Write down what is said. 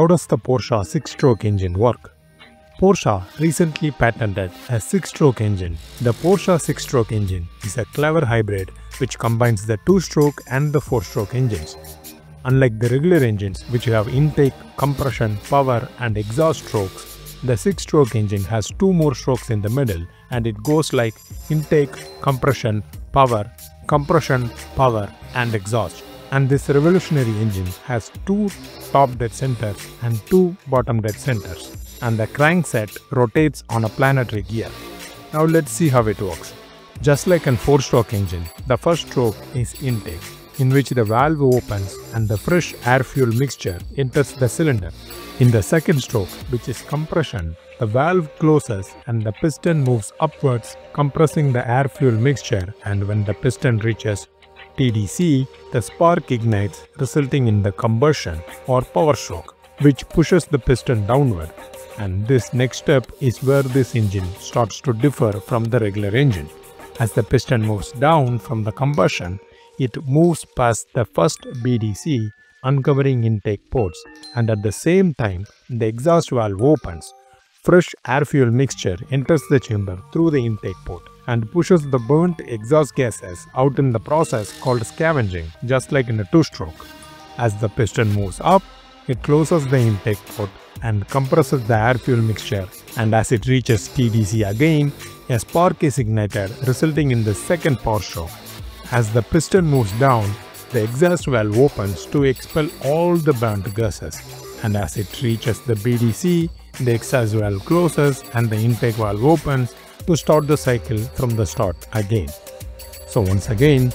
How does the Porsche 6-stroke engine work? Porsche recently patented a 6-stroke engine. The Porsche 6-stroke engine is a clever hybrid which combines the 2-stroke and the 4-stroke engines. Unlike the regular engines which have intake, compression, power and exhaust strokes, the 6-stroke engine has two more strokes in the middle and it goes like intake, compression, power, compression, power and exhaust. And this revolutionary engine has two top dead centers and two bottom dead centers and the crankset rotates on a planetary gear. Now let's see how it works. Just like an 4-stroke engine, the first stroke is intake, in which the valve opens and the fresh air-fuel mixture enters the cylinder. In the second stroke, which is compression, the valve closes and the piston moves upwards, compressing the air-fuel mixture and when the piston reaches TDC, the spark ignites resulting in the combustion or power stroke, which pushes the piston downward. And this next step is where this engine starts to differ from the regular engine. As the piston moves down from the combustion, it moves past the first BDC uncovering intake ports and at the same time the exhaust valve opens. Fresh air-fuel mixture enters the chamber through the intake port and pushes the burnt exhaust gases out in the process called scavenging, just like in a two-stroke. As the piston moves up, it closes the intake port and compresses the air-fuel mixture and as it reaches TDC again, a spark is ignited resulting in the second power stroke. As the piston moves down, the exhaust valve opens to expel all the burnt gases and as it reaches the BDC, the exhaust valve closes and the intake valve opens to start the cycle from the start again. So once again,